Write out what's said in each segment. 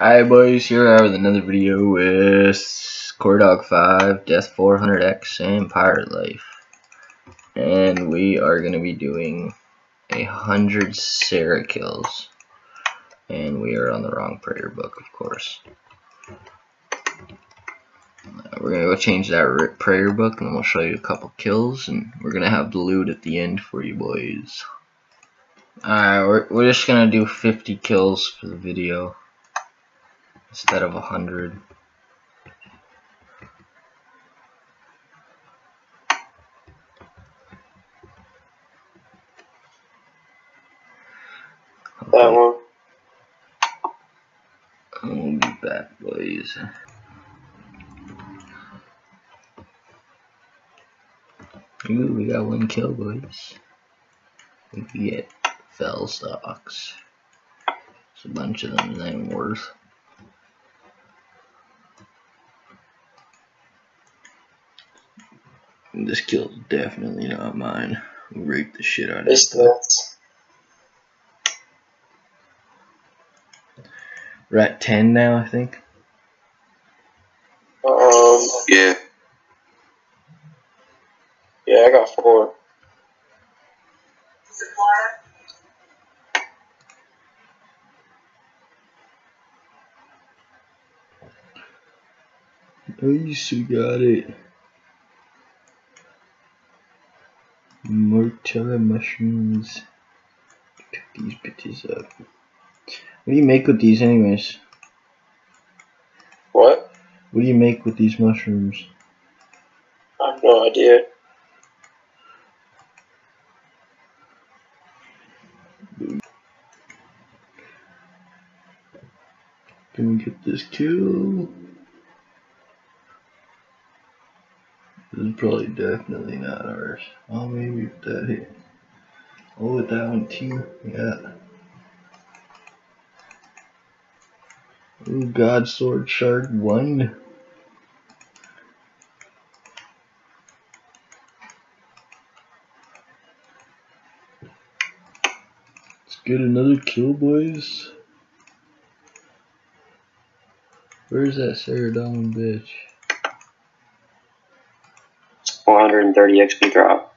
Hi boys, here I are with another video with Dog 5, Death 400X, and Pirate Life. And we are going to be doing a hundred Sara kills. And we are on the wrong prayer book, of course. We're going to go change that prayer book, and we'll show you a couple kills, and we're going to have the loot at the end for you boys. Alright, we're, we're just going to do 50 kills for the video instead of a hundred. That one. We'll be back, boys. Ooh, we got one kill, boys. We can get fell stocks. It's a bunch of them that ain't worth. This kill's definitely not mine. We raped the shit out of it. It's We're at 10 now, I think. Um, yeah. Yeah, I got four. Nice, we got it. Mortella mushrooms. Pick these bitches up. What do you make with these anyways? What? What do you make with these mushrooms? I have no idea. Can we get this kill? This is probably definitely not ours. Oh, maybe if that hit. Oh, with that one too. Yeah. Ooh, God Sword Shard 1. Let's get another kill, boys. Where's that Dawn bitch? 430 XP drop.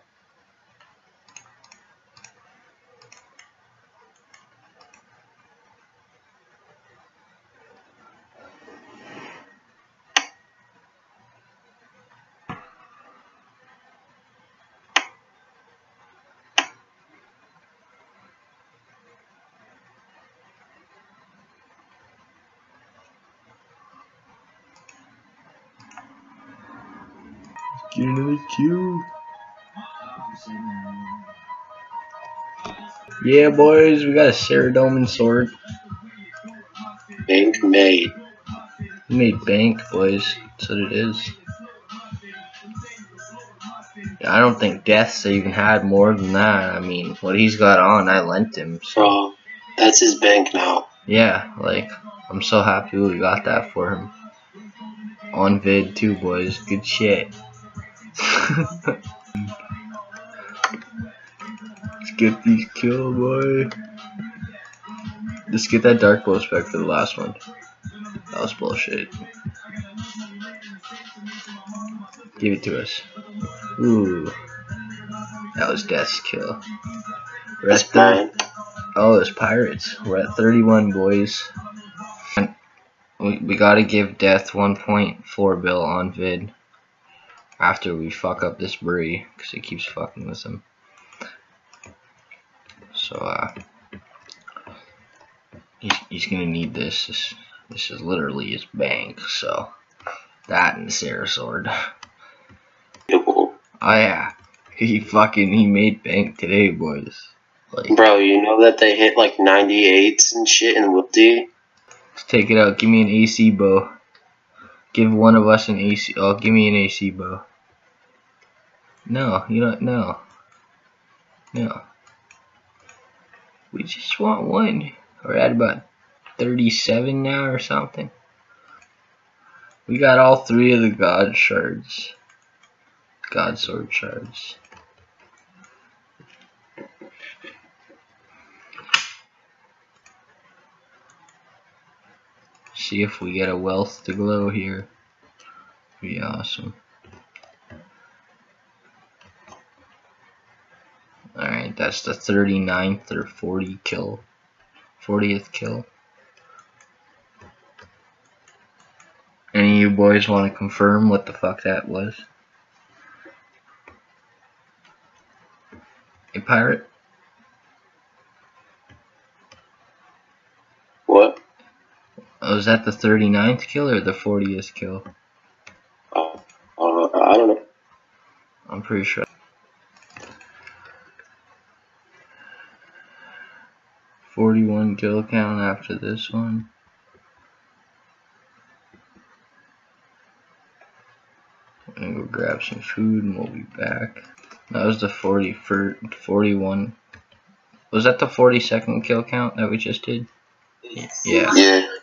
Get. Yeah, boys, we got a Saradomin sword. Bank made. We made bank, boys. That's what it is. I don't think Death's even had more than that. I mean, what he's got on, I lent him. So. Bro, that's his bank now. Yeah, like, I'm so happy we got that for him. On vid too, boys. Good shit. Let's get these kill, boy. Let's get that dark bow spec for the last one. That was bullshit. Give it to us. Ooh. That was Death's kill. We're at thirty. Oh, it's pirates. We're at 31, boys. We, we gotta give Death 1.4 bill on vid after we fuck up this Bree because it keeps fucking with him. So uh, he's he's gonna need this. This this is literally his bank. So that and the Sara sword. Oh yeah, he fucking he made bank today, boys. Like, Bro, you know that they hit like 98s and shit in Whoop-Dee? Let's take it out. Give me an AC bow. Give one of us an AC. Oh, give me an AC bow. No, you don't. No. No. We just want one. We're at about 37 now or something. We got all three of the God shards. God sword shards. See if we get a wealth to glow here. Be awesome. Alright, that's the 39th or 40 kill. 40th kill. Any of you boys want to confirm what the fuck that was? A pirate? What? Oh, is that the 39th kill or the 40th kill? Uh, uh, I don't know. I'm pretty sure. Forty-one kill count after this one. I'm gonna go grab some food and we'll be back. That was the 40 for 41. Was that the 42nd kill count that we just did? Yeah. Yeah.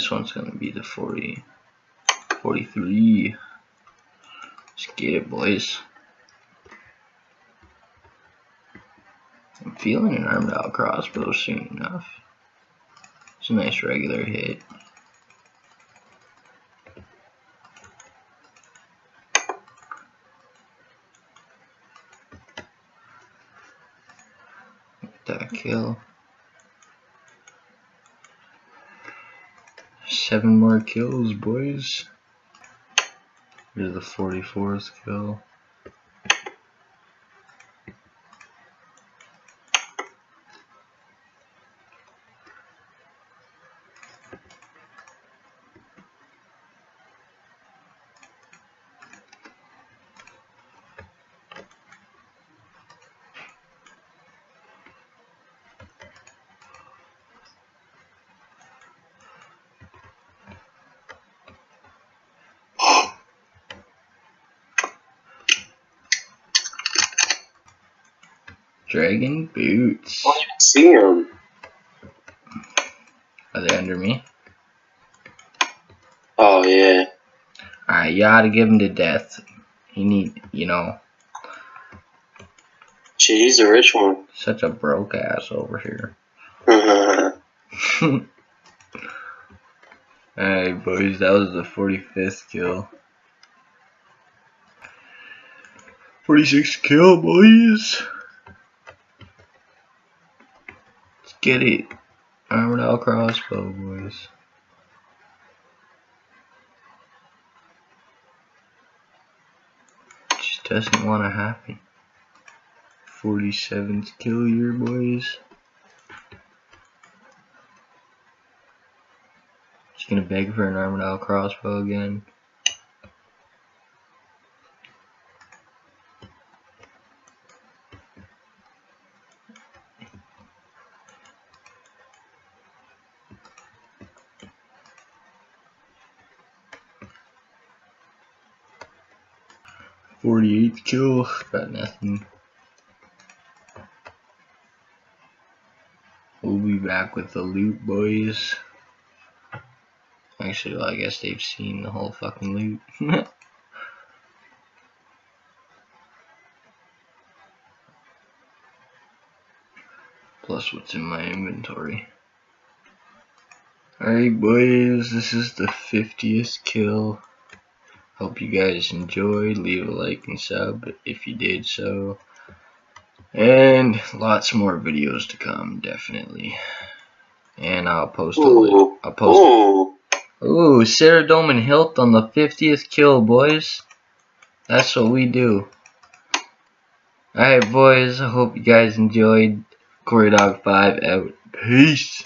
This one's gonna be the 40. 43. Let's get it, boys. I'm feeling an Armadyl crossbow soon enough. It's a nice regular hit. that kill. Seven more kills, boys. Here's the 44th kill. Dragon boots. I don't see him. Are they under me? Oh yeah. Alright, you gotta give him to death. He need, you know, Shit, he's a rich one. such a broke ass over here. Alright, boys, that was the 45th kill. 46th kill, boys. Let's get it. Out crossbow, boys. Just doesn't want to happen. 47th kill here, boys. Just gonna beg for an out crossbow again. Forty-eighth kill, got nothing. We'll be back with the loot, boys. Actually, well, I guess they've seen the whole fucking loot. Plus what's in my inventory. Alright boys, this is the 50th kill. Hope you guys enjoyed. Leave a like and sub if you did so. And lots more videos to come, definitely. And I'll post a link. Ooh. I'll post Ooh. Ooh, Saradomin Hilt on the 50th kill, boys. That's what we do. Alright, boys. I hope you guys enjoyed. Corey Dog 5 out. Peace.